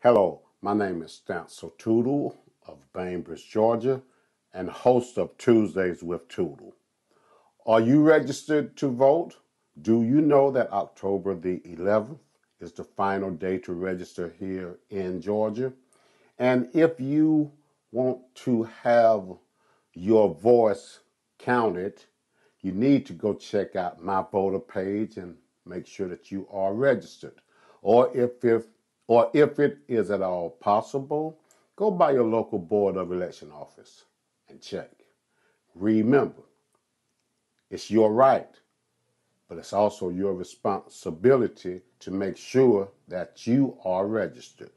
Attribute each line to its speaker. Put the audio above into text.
Speaker 1: Hello, my name is Stancil Tootle of Bainbridge, Georgia, and host of Tuesdays with Tootle. Are you registered to vote? Do you know that October the 11th is the final day to register here in Georgia? And if you want to have your voice counted, you need to go check out my voter page and make sure that you are registered. Or if, if or if it is at all possible, go by your local board of election office and check. Remember, it's your right, but it's also your responsibility to make sure that you are registered.